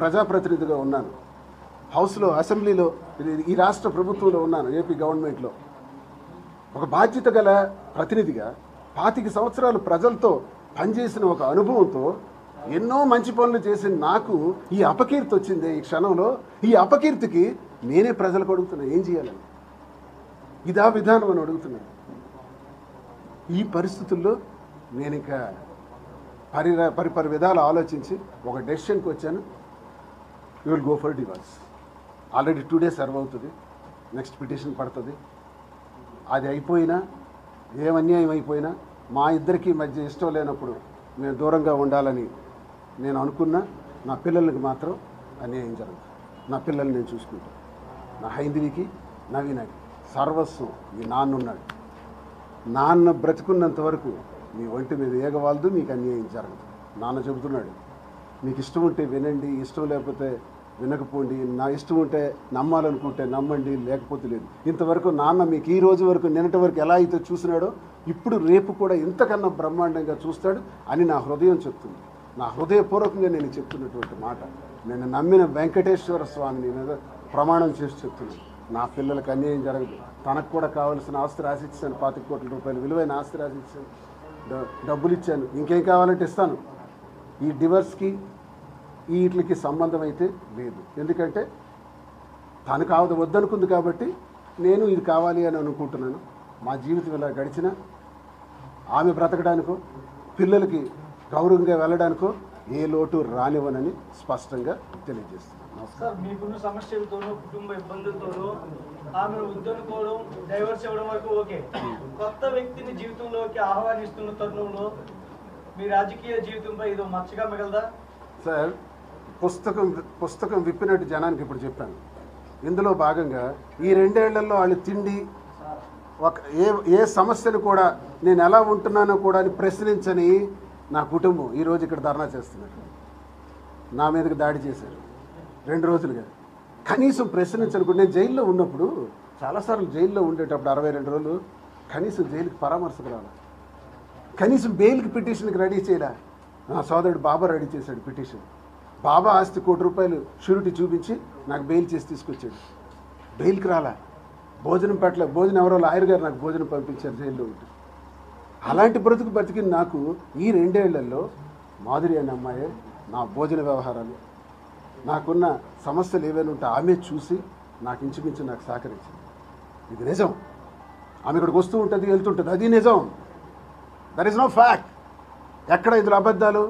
ప్రజాప్రతినిధిగా ఉన్నాను. హౌస్లో అసెంబ్లీలో ఈ రాష్ట్ర ప్రభుత్వంలో ఉన్నాను ఏపీ గవర్నమెంట్లో. ఒక బాధ్యత గల ప్రతినిధిగా పాతిక సంవత్సరాలు ప్రజలతో పనిచేసిన ఒక అనుభవంతో ఎన్నో మంచి పనులు చేసిన నాకు ఈ అపకీర్తి వచ్చింది. ఈ క్షణంలో ఈ అపకీర్తికి నేనే ప్రజలకు అడుగుతున్నా ఏం చేయాలని ఇదా విధానం అని అడుగుతున్నాను. ఈ పరిస్థితుల్లో నేను ఇంకా పరి పరిపరి విధాలు ఆలోచించి ఒక డెసిషన్కి వచ్చాను. You will go for divorce already two days serve అవుతుంది. నెక్స్ట్ పిటిషన్ పడుతుంది. అది అయిపోయినా ఏం అన్యాయం అయిపోయినా మా ఇద్దరికి మధ్య ఇష్టం లేనప్పుడు మేము దూరంగా ఉండాలని నేను అనుకున్నా నా పిల్లలకి మాత్రం అన్యాయం జరగదు. నా పిల్లల్ని నేను చూసుకుంటాను నా హైందవికి నవీనకి సర్వస్వం మీ నాన్న ఉన్నాడు నాన్న బ్రతుకున్నంత వరకు మీ ఒంటి మీద ఏగవాలదు మీకు అన్యాయం జరగదు. నాన్న చెబుతున్నాడు మీకు ఇష్టం ఉంటే వినండి ఇష్టం లేకపోతే వినకపోండి నా ఇష్టం ఉంటే నమ్మాలనుకుంటే నమ్మండి లేకపోతే లేదు. ఇంతవరకు నాన్న మీకు ఈ రోజు వరకు నిన్నటి వరకు ఎలా అయితే చూసినాడో ఇప్పుడు రేపు కూడా ఇంతకన్నా బ్రహ్మాండంగా చూస్తాడు అని నా హృదయం చెప్తుంది. నా హృదయపూర్వకంగా నేను చెప్తున్నటువంటి మాట. నేను నమ్మిన వెంకటేశ్వర స్వామిని మీద ప్రమాణం చేసి చెప్తున్నాను. నా పిల్లలకు అన్యాయం జరగదు. తనకు కూడా కావాల్సిన ఆస్తి రాసిచ్చాను. పాతిక కోట్ల రూపాయలు విలువైన ఆస్తి రాసిచ్చాను. డ- డబ్బులు ఇచ్చాను. ఇంకేం కావాలంటే ఇస్తాను. ఈ డివర్స్కి వీటికి సంబంధం అయితే లేదు. ఎందుకంటే తను కావదు వద్దనుకుంది కాబట్టి నేను ఇది కావాలి అని అనుకుంటున్నాను. మా జీవితం ఇలా గడిచిన ఆమె బ్రతకడానికో పిల్లలకి గౌరవంగా వెళ్ళడానికో ఏ లోటు రానివ్వనని స్పష్టంగా తెలియజేస్తున్నాను. నమస్కారం మీకున్న సమస్యలతోనూ కుటుంబ ఇబ్బందులతోనూ ఆమెను వద్దనుకోవడం డైవర్స్ ఇవ్వడం వరకు ఓకే. కొత్త వ్యక్తిని జీవితంలోకి ఆహ్వానిస్తున్న తరుణంలో మీ రాజకీయ జీవితంపై ఇదో మచ్చగా మిగలదా? సార్ పుస్తకం పుస్తకం విప్పినట్టు జనానికి ఇప్పుడు చెప్పాను. ఇందులో భాగంగా ఈ రెండేళ్ళలో వాళ్ళు తిండి ఒక ఏ ఏ సమస్యను కూడా నేను ఎలా ఉంటున్నానో కూడా అని ప్రశ్నించని నా కుటుంబం ఈరోజు ఇక్కడ ధర్నా చేస్తున్నారు. నా మీదకి దాడి చేశారు. రెండు రోజులుగా. కనీసం ప్రశ్నించనుకుంటే నేను జైల్లో ఉన్నప్పుడు చాలాసార్లు జైల్లో ఉండేటప్పుడు అరవై రెండు రోజులు కనీసం జైలుకి పరామర్శకు రావాలి కనీసం బెయిల్కి పిటిషన్కి రెడీ చేయడా? నా సోదరుడు బాబా రెడీ చేశాడు పిటిషన్. బాబా ఆస్తి కోటి రూపాయలు షూరిటీ చూపించి నాకు బెయిల్ చేసి తీసుకొచ్చాడు. బెయిల్కి రాలా? భోజనం పట్ల భోజనం ఎవరో లాయర్ గారు నాకు భోజనం పంపించారు జైల్లో ఉంటే అలాంటి బ్రతుకు బ్రతికి నాకు ఈ రెండేళ్ళలో మాధురి అనే అమ్మాయి నా భోజన వ్యవహారాలు. నాకున్న సమస్యలు ఏవైనా ఉంటే ఆమె చూసి నాకు ఇంచుమించు నాకు సహకరించింది. ఇది నిజం. ఆమె ఇక్కడికి వస్తూ ఉంటుంది వెళ్తుంటుంది అది నిజం. దర్ ఇస్ నో ఫ్యాక్ట్ ఎక్కడ ఇందులో అబద్ధాలు?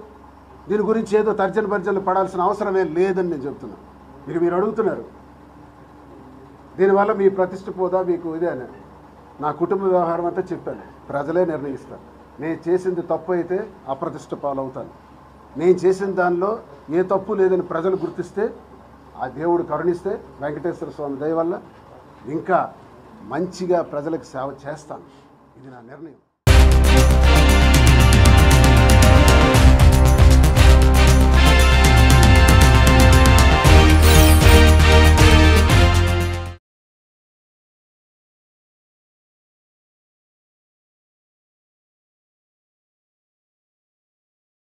దీని గురించి ఏదో తర్జన భర్జనలు పడాల్సిన అవసరమే లేదని నేను చెప్తున్నాను మీరు మీరు అడుగుతున్నారు. దీనివల్ల మీ ప్రతిష్ట పోదా? మీకు ఇదే అని. నా కుటుంబ వ్యవహారం అంతా చెప్పాను. ప్రజలే నిర్ణయిస్తారు. నేను చేసింది తప్పు అయితే అప్రతిష్ట పాలవుతాను. నేను చేసిన దానిలో ఏ తప్పు లేదని ప్రజలు గుర్తిస్తే ఆ దేవుడు కరుణిస్తే వెంకటేశ్వర స్వామి దయ వల్ల ఇంకా మంచిగా ప్రజలకు సేవ చేస్తాను. ఇది నా నిర్ణయం.